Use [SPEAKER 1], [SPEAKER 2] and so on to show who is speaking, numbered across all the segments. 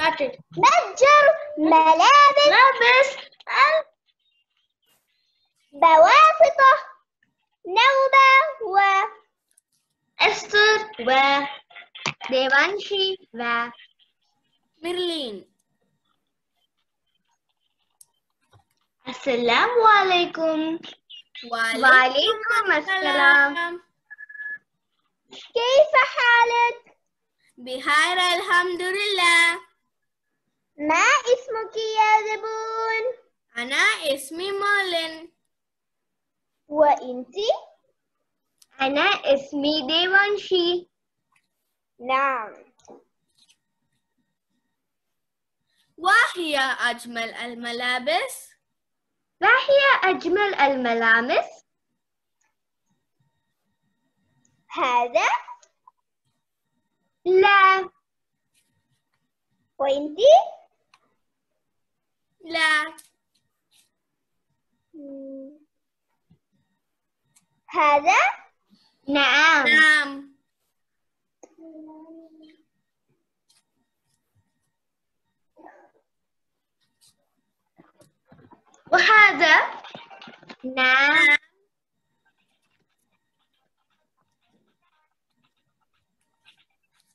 [SPEAKER 1] started
[SPEAKER 2] متجر ملابس
[SPEAKER 1] ملابس.
[SPEAKER 2] بواسطة نوبة و
[SPEAKER 1] إستر و
[SPEAKER 2] ديوانشي و
[SPEAKER 1] ميرلين. السلام عليكم.
[SPEAKER 2] وعليكم السلام. كيف حالك؟
[SPEAKER 1] بخير الحمد لله.
[SPEAKER 2] ما اسمك يا زبون؟
[SPEAKER 1] أنا اسمي مولن
[SPEAKER 2] وإنتي؟
[SPEAKER 1] أنا اسمي ديوانشي
[SPEAKER 2] نعم
[SPEAKER 1] وهي أجمل الملابس
[SPEAKER 2] ما هي أجمل الملامس؟ هذا؟
[SPEAKER 1] لا
[SPEAKER 2] وإنتي؟
[SPEAKER 1] لا.
[SPEAKER 2] هذا؟
[SPEAKER 1] نعم. نعم. وهذا؟
[SPEAKER 2] نعم.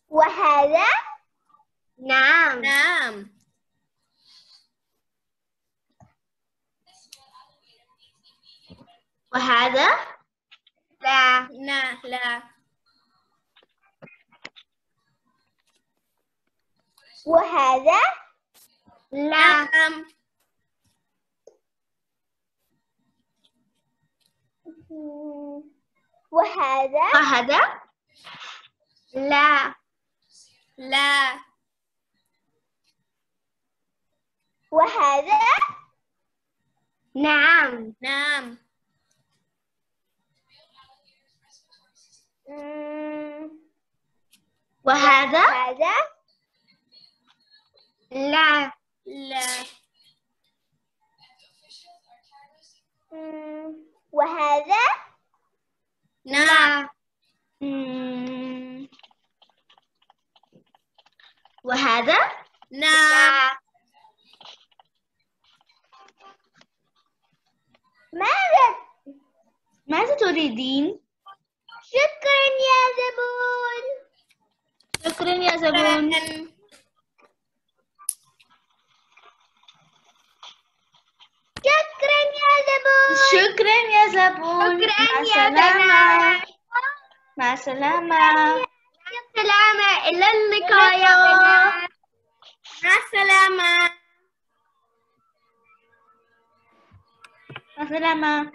[SPEAKER 2] وهذا؟
[SPEAKER 1] نعم نعم وهذا؟
[SPEAKER 2] لا.
[SPEAKER 1] لا لا.
[SPEAKER 2] وهذا؟
[SPEAKER 1] لا. نعم.
[SPEAKER 2] وهذا؟
[SPEAKER 1] وهذا؟
[SPEAKER 2] لا.
[SPEAKER 1] لا.
[SPEAKER 2] وهذا؟
[SPEAKER 1] نعم. نعم. وهذا
[SPEAKER 2] هذا؟
[SPEAKER 1] لا لا
[SPEAKER 2] وهذا؟
[SPEAKER 1] نعم وهذا؟ نعم
[SPEAKER 2] ماذا؟
[SPEAKER 1] ماذا تريدين؟
[SPEAKER 2] شكرا يا زبون.
[SPEAKER 1] شكرا يا زبون.
[SPEAKER 2] شكرا يا زبون.
[SPEAKER 1] شكرا يا زبون.
[SPEAKER 2] شكرا يا
[SPEAKER 1] السلامة مع السلامة
[SPEAKER 2] مع السلامة إلى اللقاء
[SPEAKER 1] مع السلامة مع السلامة